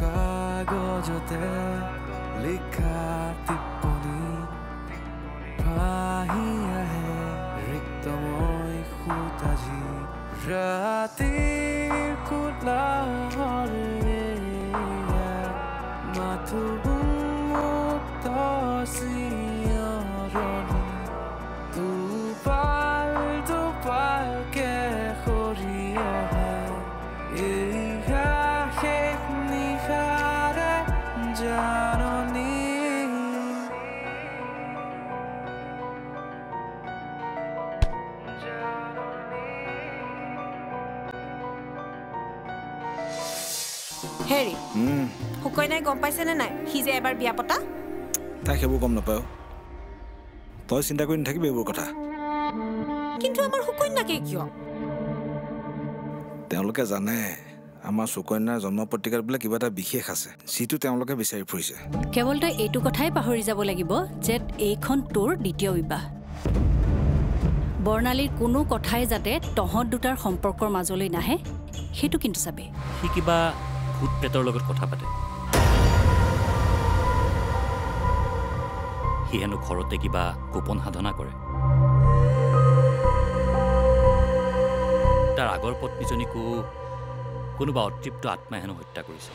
কাগজতে লিখা টিপ্পনী ভাহি আহে ৰিক্তময় সুত আজি ৰাতিৰ কোলাহৰে সুকন্যাই গম পাইছেনে নাই? সি যে এবাৰ বিয়া পতা? তাই সেইবোৰ গম নাপায় তই চিন্তা কৰি নাথাকিবি এইবোৰ কথা। কিন্তু আমাৰ সুকন্যাকে কিয়? তেওঁলোকে জানে আমাৰ সুকন্যাৰ জন্ম পত্ৰিকাত বোলে কিবা এটা বিশেষ আছে যিটো তেওঁলোকে বিচাৰি ফুৰিছে। কেৱল তই এইটো কথাই পাহৰি যাব লাগিব যে এইখন তোৰ দ্বিতীয় বিবাহ। বৰ্ণালীৰ কোনো কথাই যাতে তহঁত দুটাৰ সম্পৰ্কৰ মাজলৈ নাহে সেইটো কিন্তু চাবি। সি কিবা ভূত প্ৰেতৰ লগত কথা পাতে। সি হেনো ঘৰতে কিবা গোপন সাধনা কৰে। তাৰ আগৰ পত্নীজনীকো কোনোবা অতৃপ্ত আত্মাই হেনো হত্যা কৰিছে।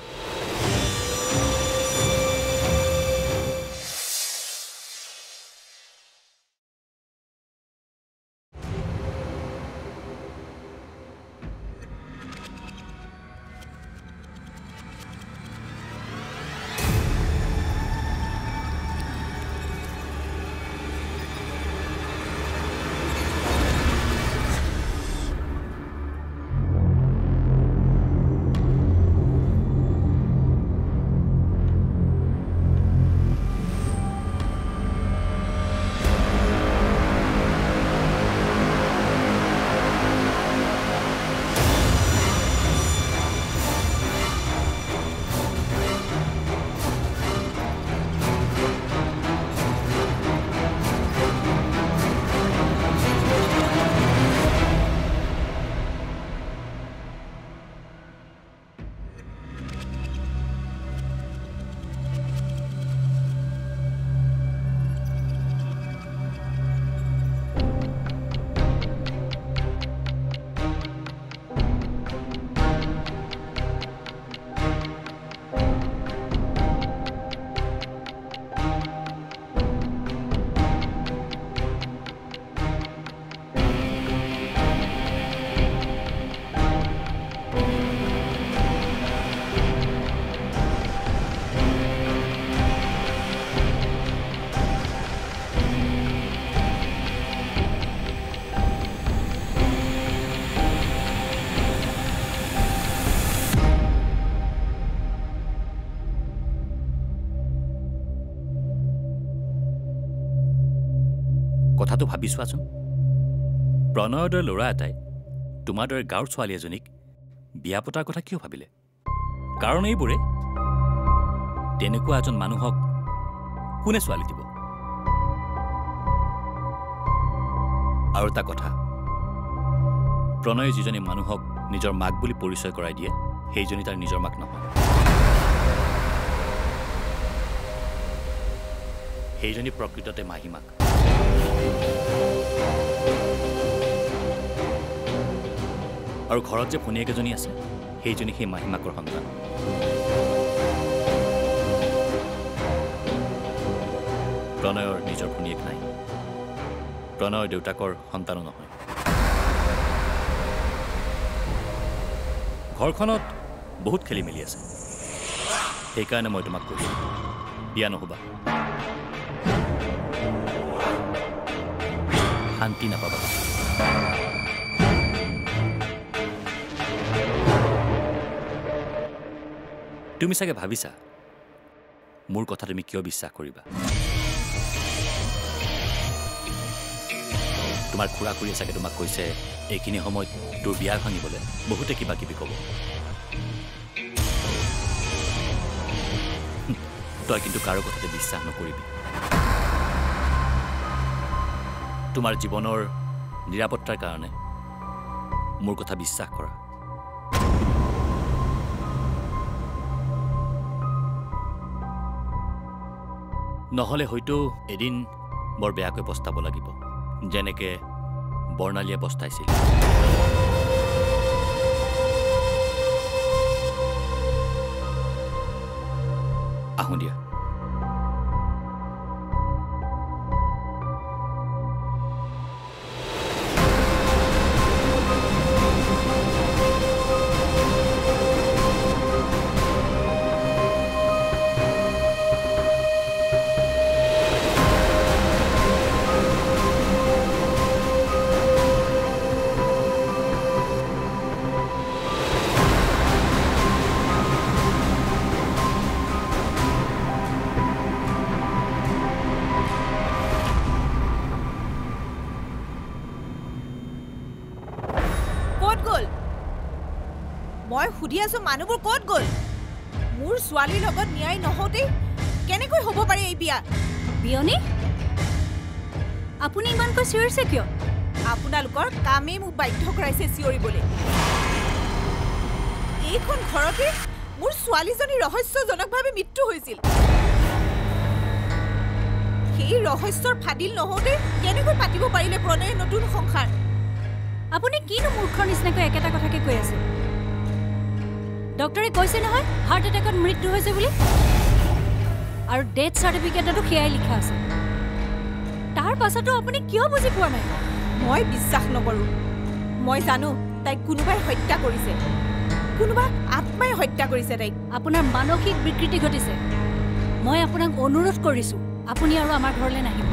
কথাটো ভাবি চোৱাচোন। প্ৰণয়ৰ দৰে ল'ৰা এটাই তোমাৰ দৰে গাঁৱৰ ছোৱালী এজনীক বিয়া পতাৰ কথা কিয় ভাবিলে? কাৰণ এইবোৰে তেনেকুৱা এজন মানুহক কোনে ছোৱালী দিব? আৰু এটা কথা প্ৰণয়ে যিজনী মানুহক নিজৰ মাক বুলি পৰিচয় কৰাই দিয়ে সেইজনী তাৰ নিজৰ মাক নহয়। সেইজনী প্ৰকৃততে মাহীমাক আৰু ঘৰত যে ভনীয়েক এজনী আছে সেইজনী সেই মাহীমাকৰ সন্তান। প্ৰণয়ৰ নিজৰ ভনীয়েক নাই। প্ৰণয়ৰ দেউতাকৰ সন্তানো নহয়। ঘৰখনত বহুত খেলি মেলি আছে। সেইকাৰণে মই তোমাক কৈছোঁ বিয়া নহ'বা। শান্তি নাপাবা। তুমি চাগে ভাবিছা মোৰ কথা তুমি কিয় বিশ্বাস কৰিবা? তোমাৰ খুৰা খুৰীয়ে চাগে তোমাক কৈছে এইখিনি সময়ত তোৰ বিয়া ভাঙিবলৈ বহুতে কিবা কিবি। ক'ব তই কিন্তু কাৰো কথাতে বিশ্বাস নকৰিবি। তোমাৰ জীৱনৰ নিৰাপত্তাৰ কাৰণে মোৰ কথা বিশ্বাস কৰা। নহ'লে হয়তো এদিন বৰ বেয়াকৈ পস্তাব লাগিব। যেনেকে বৰ্ণালীয়ে পস্তাইছিল। আহোঁ দিয়া। সুধি আছো মানুহবোৰ ক'ত গ'ল? মোৰ ছোৱালীৰ লগত ন্যায় নহওঁতেই কেনেকৈ হ'ব পাৰে এই বিয়া? বিয়নী? আপুনি ইমানকৈ চিঞৰিছে কিয়? আপোনালোকৰ কামেই মোক বাধ্য কৰাইছে চিঞৰিবলৈ। এইখন ঘৰতে মোৰ ছোৱালীজনী ৰহস্যজনকভাৱে মৃত্যু হৈছিল। সেই ৰহস্যৰ ফাদিল নহওঁতে কেনেকৈ পাতিব পাৰিলে প্ৰণয়ে নতুন সংসাৰ? আপুনি কিনো মূৰ্খৰ নিচিনাকৈ একেটা কথাকে কৈ আছে? ডক্টৰে কৈছে নহয় হাৰ্ট এটেকত মৃত্যু হৈছে বুলি। আৰু ডেথ চাৰ্টিফিকেটতো সেয়াই লিখা আছে। তাৰ পাছতো আপুনি কিয় বুজি পোৱা নাই? মই বিশ্বাস নকৰোঁ। মই জানো তাইক কোনোবাই হত্যা কৰিছে। কোনোবা আত্মাই হত্যা কৰিছে তাইক। আপোনাৰ মানসিক বিকৃতি ঘটিছে। মই আপোনাক অনুৰোধ কৰিছোঁ আপুনি আৰু আমাৰ ঘৰলৈ নাহিব।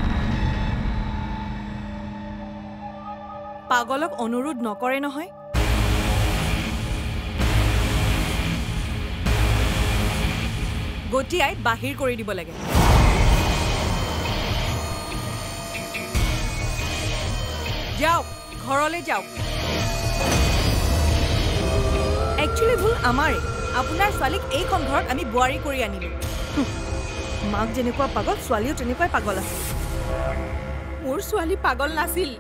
পাগলক অনুৰোধ নকৰে নহয়। গতিয়াই বাহিৰ কৰি দিব লাগে। যাওক ঘৰলৈ যাওক। একচুৱেলি ভুল আমাৰে। আপোনাৰ ছোৱালীক এইখন ঘৰত আমি বোৱাৰী কৰি আনিলোঁ। মাক যেনেকুৱা পাগল ছোৱালীও তেনেকুৱাই পাগল আছে। মোৰ ছোৱালী পাগল নাছিল।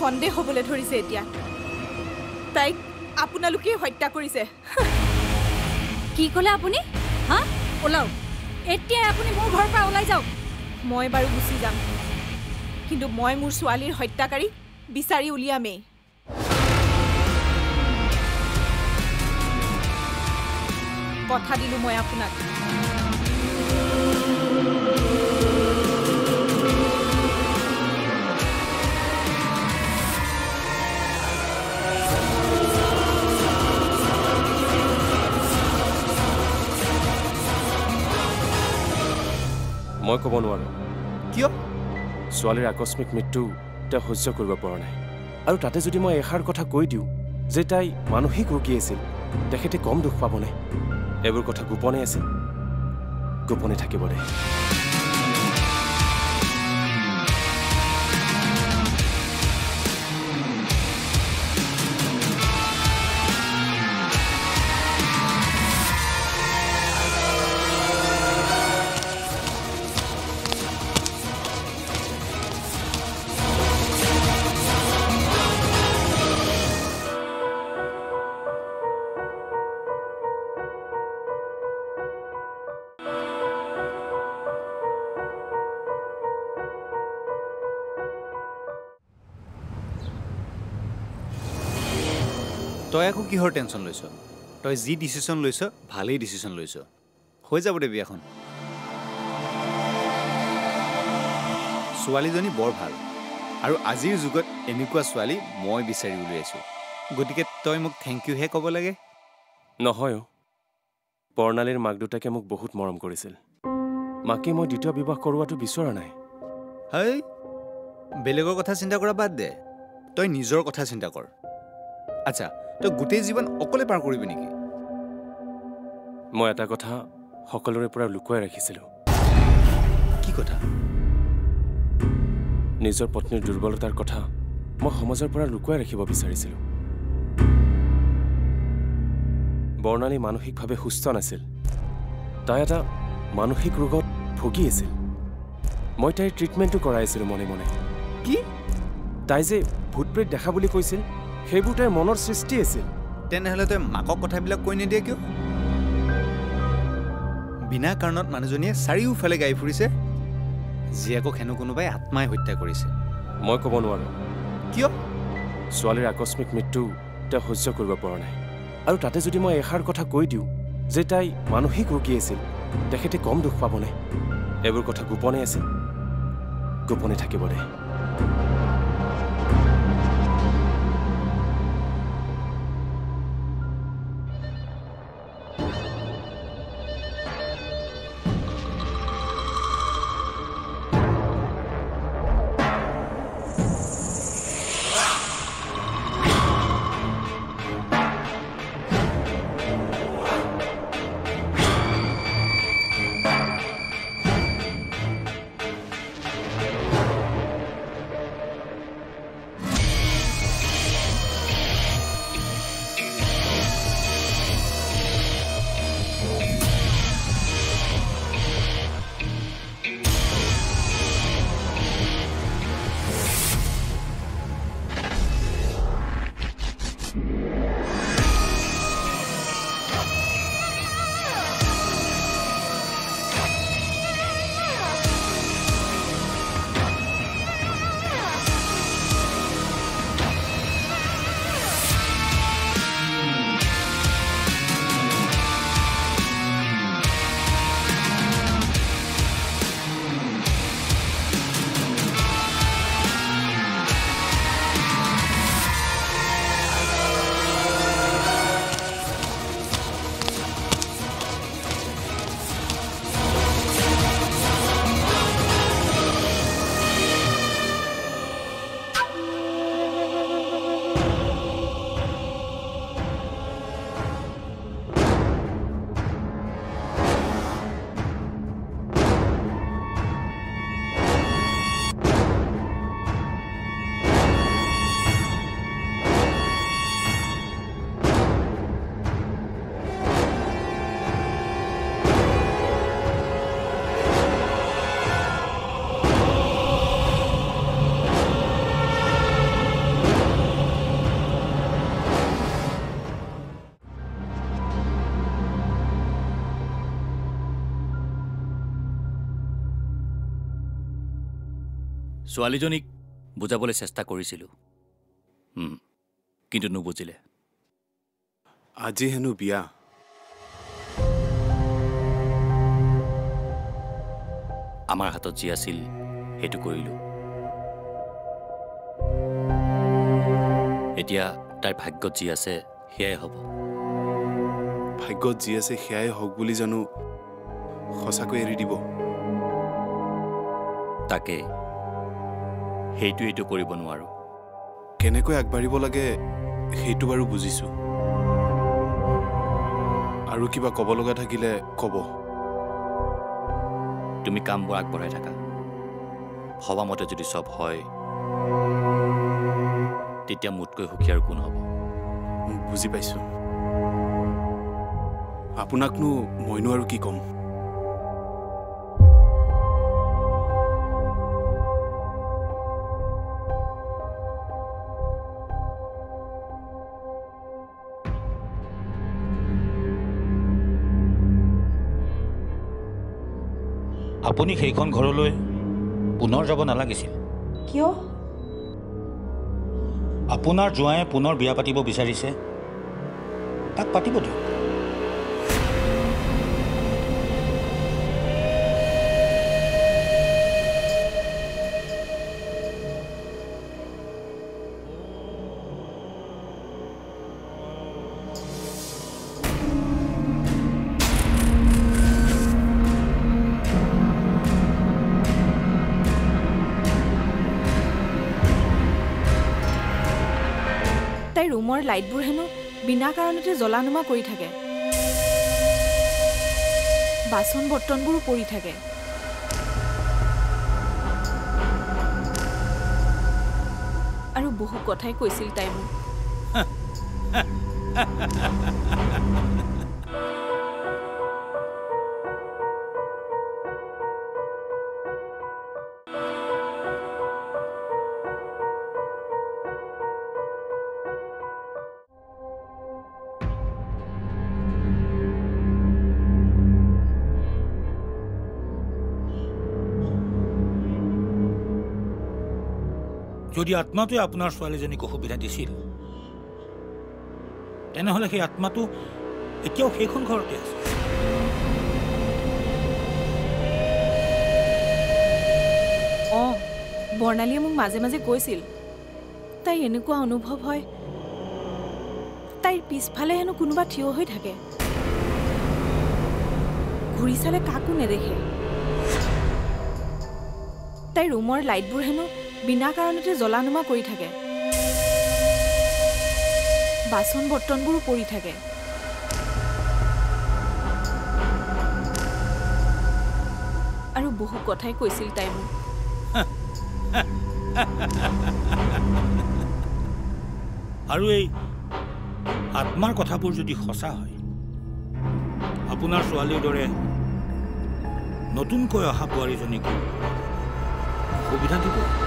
সন্দেহ হ'বলৈ ধৰিছে এতিয়া। তাইক আপোনালোকেই হত্যা কৰিছে। কি ক'লে আপুনি? হা? ওলাওক। এতিয়াই আপুনি মোৰ ঘৰৰ পৰা ওলাই যাওক। মই বাৰু গুচি যাম। কিন্তু মই মোৰ ছোৱালীৰ হত্যাকাৰীক বিচাৰি উলিয়ামেই। কথা দিলোঁ মই আপোনাক। মই ক'ব নোৱাৰোঁ। কিয়? ছোৱালীৰ আকস্মিক মৃত্যু তেওঁ সহ্য কৰিব পৰা নাই। আৰু তাতে যদি মই এষাৰ কথা কৈ দিওঁ যে তাই মানসিক ৰোগী আছিল তেখেতে কম দুখ পাবনে? এইবোৰ কথা গোপনে আছিল। গোপনে থাকিব দে। তই আকৌ কিহৰ টেনশ্যন লৈছ? তই যি ডিচিশ্যন লৈছ ভালেই ডিচিশ্যন লৈছ। হৈ যাব দে বিয়াখন ছোৱালীজনী বৰ ভাল। আৰু আজিৰ যুগত এনেকুৱা ছোৱালী মই বিচাৰি উলিয়াইছোঁ। গতিকে তই মোক থেংক ইউহে ক'ব লাগে। নহয়। বৰ্ণালীৰ মাক দেউতাকে মোক বহুত মৰম কৰিছিল। মাকে মই দ্বিতীয় বিবাহ কৰোৱাটো বিচৰা নাই। হেই বেলেগৰ কথা চিন্তা কৰা বাদ দে। তই নিজৰ কথা চিন্তা কৰ। আচ্ছা তই গোটেই জীৱন অকলে পাৰ কৰিবি নেকি? মই এটা কথা সকলোৰে পৰা লুকুৱাই ৰাখিছিলোঁ। কি কথা? নিজৰ পত্নীৰ দুৰ্বলতাৰ কথা মই সমাজৰ পৰা লুকুৱাই ৰাখিব বিচাৰিছিলোঁ। বৰ্ণালী মানসিকভাৱে সুস্থ নাছিল। তাই এটা মানসিক ৰোগত ভুগি আছিল। মই তাইৰ ট্ৰিটমেণ্টটো কৰাই আছিলোঁ মনে মনে। কি? তাই যে ভূত প্ৰেত দেখা বুলি কৈছিল সেইবোৰ তাইৰ মনৰ সৃষ্টি আছিল। তেনেহ'লে তই মাকক কথাবিলাক কৈ নিদিয়ে কিয়? বিনা কাৰণত মানুহজনীয়ে চাৰিওফালে গাই ফুৰিছে জীয়েকক হেনো কোনোবাই আত্মাই হত্যা কৰিছে। মই ক'ব নোৱাৰোঁ। কিয়? ছোৱালীৰ আকস্মিক মৃত্যু তেওঁ সহ্য কৰিব পৰা নাই। আৰু তাতে যদি মই এষাৰ কথা কৈ দিওঁ যে তাই মানসিক ৰোগী আছিল তেখেতে কম দুখ পাবনে? এইবোৰ কথা গোপনে আছিল। গোপনে থাকিব দে। ছোৱালীজনীক বুজাবলৈ চেষ্টা কৰিছিলোঁ। কিন্তু নুবুজিলে। আজি হেনো বিয়া। আমাৰ হাতত যি আছিল সেইটো কৰিলোঁ। এতিয়া তাইৰ ভাগ্যত যি আছে সেয়াই হ'ব। ভাগ্যত যি আছে সেয়াই হওক বুলি জানো সঁচাকৈ এৰি দিব। তাকে সেইটোৱেইটো কৰিব নোৱাৰোঁ। কেনেকৈ আগবাঢ়িব লাগে সেইটো বাৰু বুজিছোঁ। আৰু কিবা ক'ব লগা থাকিলে ক'ব। তুমি কামবোৰ আগবঢ়াই থাকা। ভবামতে যদি চব হয় তেতিয়া মোতকৈ সুখী আৰু কোন হ'ব? বুজি পাইছোঁ। আপোনাকনো মইনো আৰু কি ক'ম? আপুনি সেইখন ঘৰলৈ পুনৰ যাব নালাগিছিল। কিয়? আপোনাৰ জোঁৱায়ে পুনৰ বিয়া পাতিব বিচাৰিছে। তাক পাতিব দিয়ক। হেনো বিনা কাৰণতে জ্বলা নুমা কৰি থাকে। বাচন বৰ্তনবোৰো পৰি থাকে। আৰু বহু কথাই কৈছিল তাই মোক। যদি আত্মাটোৱে আপোনাৰ ছোৱালীজনীক অসুবিধা দিছিল তেনেহ'লে সেই আত্মাটো এতিয়াও সেইখন ঘৰতে আছে। অঁ বৰ্ণালীয়ে মোক মাজে মাজে কৈছিল তাই এনেকুৱা অনুভৱ হয় তাইৰ পিছফালে হেনো কোনোবা থিয় হৈ থাকে। ঘূৰি চালে কাকো নেদেখে। তাইৰ ৰুমৰ লাইটবোৰ হেনো বিনা কাৰণতে জ্বলা নুমা কৰি থাকে। বাচন বৰ্তনবোৰো পৰি থাকে। আৰু বহু কথাই কৈছিল তাই মোক। আৰু এই আত্মাৰ কথাবোৰ যদি সঁচা হয় আপোনাৰ ছোৱালীৰ দৰে নতুনকৈ অহা বোৱাৰীজনীকো সুবিধা দিব।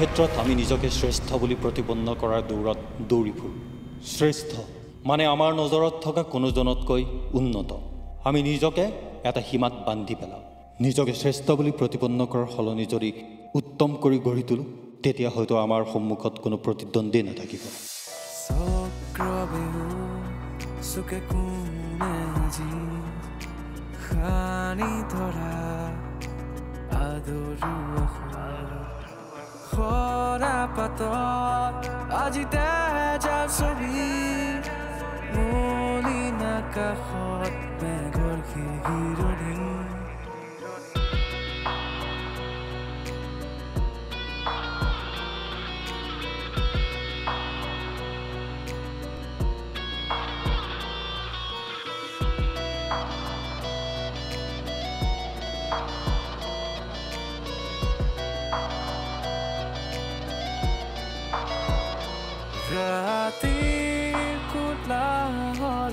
ক্ষেত্ৰত আমি নিজকে শ্ৰেষ্ঠ বুলি প্ৰতিপন্ন কৰাৰ দৌৰত দৌৰি ফুৰোঁ। শ্ৰেষ্ঠ মানে আমাৰ নজৰত থকা কোনোজনতকৈ উন্নত। আমি নিজকে এটা সীমাত বান্ধি পেলাওঁ। নিজকে শ্ৰেষ্ঠ বুলি প্ৰতিপন্ন কৰাৰ সলনি যদি উত্তম কৰি গঢ়ি তোলোঁ তেতিয়া হয়তো আমাৰ সন্মুখত কোনো প্ৰতিদ্বন্দ্বী নাথাকিব। আদৰুৱা সৰা পাতত আজি তেজাৰ ছবি মলিন আকাশত মেঘৰ শিৰণি ৰাতিৰ hatiku telah hormat